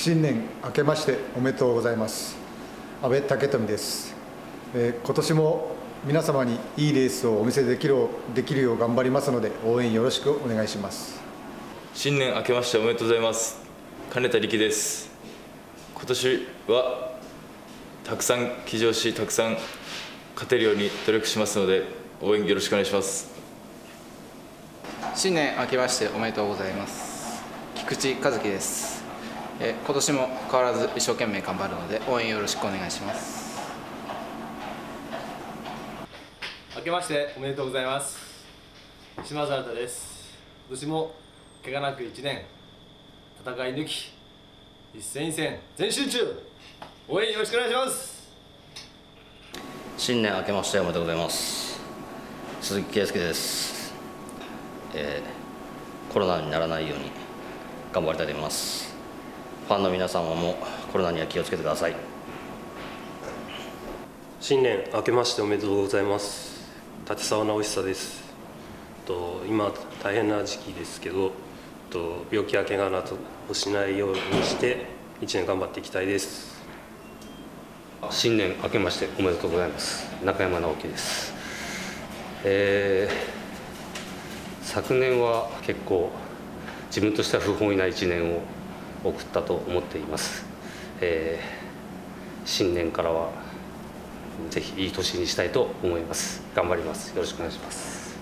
新年明けましておめでとうございます。安倍武富です、えー、今年も皆様にいいレースをお見せできるできるよう頑張りますので応援よろしくお願いします。新年明けましておめでとうございます。金田力です。今年はたくさん騎乗したくさん勝てるように努力しますので応援よろしくお願いします。新年明けましておめでとうございます。菊池和樹ですえ今年も変わらず一生懸命頑張るので応援よろしくお願いします。明けましておめでとうございます。島津新です。今年も怪我なく1年戦い抜き一戦一戦全集中応援よろしくお願いします。新年明けましておめでとうございます。鈴木圭介です、えー、コロナにならないように頑張りたいと思いますファンの皆様もコロナには気をつけてください。新年明けましておめでとうございます。立沢直久です。と今大変な時期ですけどと病気や怪我などをしないようにして1年頑張っていきたいです。新年明けましておめでとうございます。中山直樹です、えー、昨年は結構自分としては不本意な1年を送ったと思っています、えー、新年からはぜひいい年にしたいと思います。頑張ります。よろしくお願いします。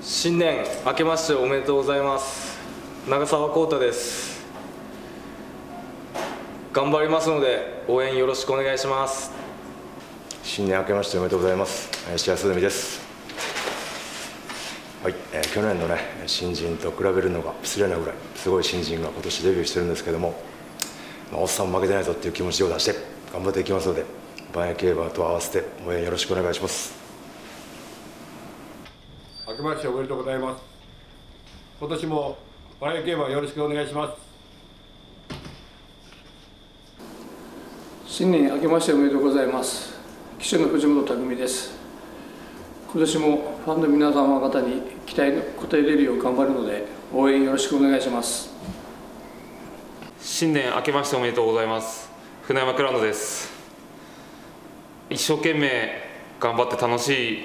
新年明けましておめでとうございます。長澤浩太です。頑張りますので応援よろしくお願いします。新年明けましておめでとうございます。林康文ですはい、えー、去年のね新人と比べるのが失礼なぐらいすごい新人が今年デビューしてるんですけども、まあ、おっさん負けてないぞっていう気持ちを出して頑張っていきますので万栄競馬と合わせて応援よろしくお願いします。明けましておめでとうございます。今年も万栄競馬よろしくお願いします。新年明けましておめでとうございます。騎手の藤本匠です今年もファンの皆様方に期待に応えれるよう頑張るので応援よろしくお願いします。新年明けましておめでとうございます。船山クラウドです。一生懸命頑張って楽しい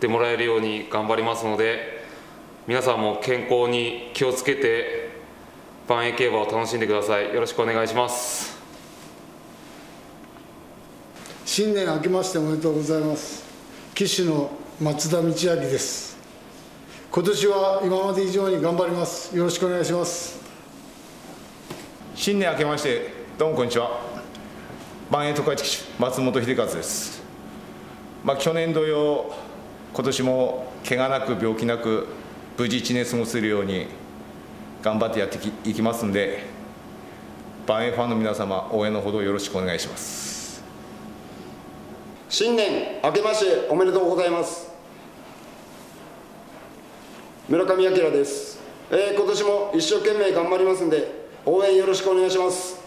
でもらえるように頑張りますので皆さんも健康に気をつけて万栄競馬を楽しんでください。よろしくお願いします。新年明けましておめでとうございます騎手の松田道明です。今年は今まで以上に頑張ります。よろしくお願いします。新年明けましてどうもこんにちは。万栄十勝騎手松本秀和です。まあ去年同様今年も怪我なく病気なく無事1年過ごせるように頑張ってやっていきますんで万栄ファンの皆様応援のほどよろしくお願いします。新年明けましておめでとうございます。村上明です、えー、今年も一生懸命頑張りますんで応援よろしくお願いします。